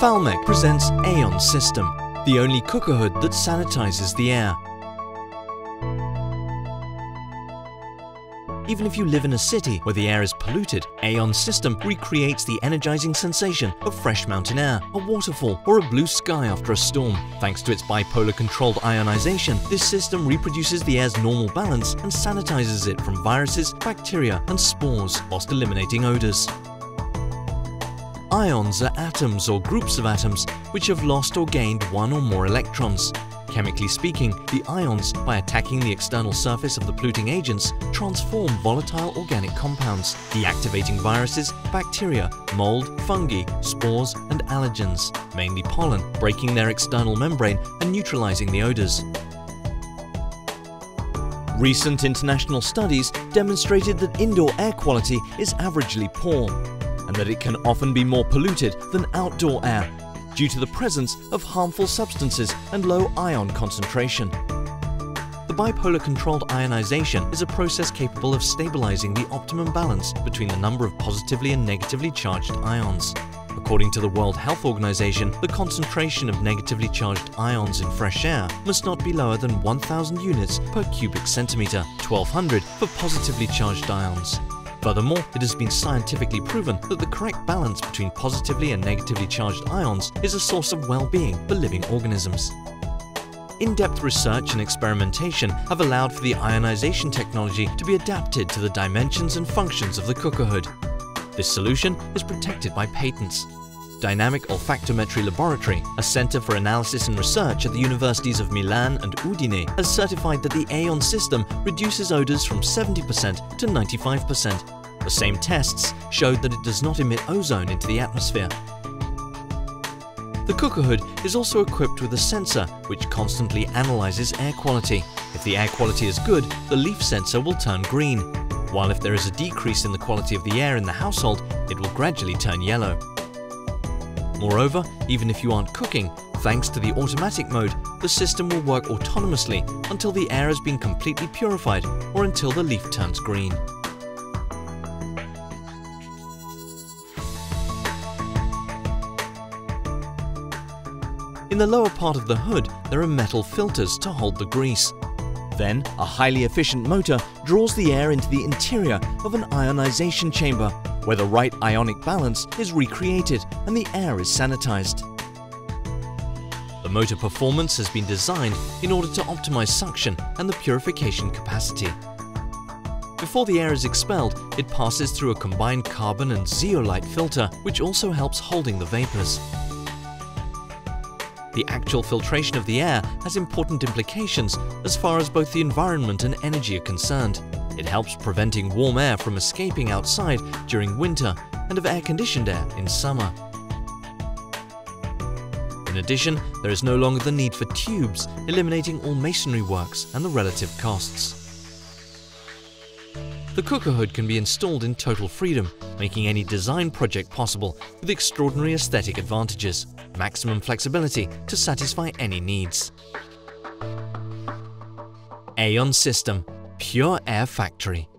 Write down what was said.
Falmec presents E.ion System, the only cooker hood that sanitizes the air. Even if you live in a city where the air is polluted, E.ion System recreates the energizing sensation of fresh mountain air, a waterfall, or a blue sky after a storm. Thanks to its bipolar controlled ionization, this system reproduces the air's normal balance and sanitizes it from viruses, bacteria, and spores, whilst eliminating odors. Ions are atoms or groups of atoms which have lost or gained one or more electrons. Chemically speaking, the ions, by attacking the external surface of the polluting agents, transform volatile organic compounds, deactivating viruses, bacteria, mold, fungi, spores, and allergens, mainly pollen, breaking their external membrane and neutralizing the odors. Recent international studies demonstrated that indoor air quality is averagely poor, and that it can often be more polluted than outdoor air due to the presence of harmful substances and low ion concentration. The bipolar controlled ionization is a process capable of stabilizing the optimum balance between the number of positively and negatively charged ions. According to the World Health Organization, the concentration of negatively charged ions in fresh air must not be lower than 1000 units per cubic centimeter, 1200 for positively charged ions. Furthermore, it has been scientifically proven that the correct balance between positively and negatively charged ions is a source of well-being for living organisms. In-depth research and experimentation have allowed for the ionization technology to be adapted to the dimensions and functions of the cooker hood. This solution is protected by patents. Dynamic Olfactometry Laboratory, a center for analysis and research at the universities of Milan and Udine, has certified that the E.ion system reduces odors from 70% to 95%. The same tests showed that it does not emit ozone into the atmosphere. The cooker hood is also equipped with a sensor which constantly analyzes air quality. If the air quality is good, the leaf sensor will turn green, while if there is a decrease in the quality of the air in the household, it will gradually turn yellow. Moreover, even if you aren't cooking, thanks to the automatic mode, the system will work autonomously until the air has been completely purified or until the leaf turns green. In the lower part of the hood, there are metal filters to hold the grease. Then, a highly efficient motor draws the air into the interior of an ionization chamber where the right ionic balance is recreated and the air is sanitized. The motor performance has been designed in order to optimize suction and the purification capacity. Before the air is expelled, it passes through a combined carbon and zeolite filter, which also helps holding the vapors. The actual filtration of the air has important implications as far as both the environment and energy are concerned. It helps preventing warm air from escaping outside during winter and of air-conditioned air in summer. In addition, there is no longer the need for tubes, eliminating all masonry works and the relative costs. The cooker hood can be installed in total freedom, making any design project possible with extraordinary aesthetic advantages, maximum flexibility to satisfy any needs. E.ion System Pure Air Factory.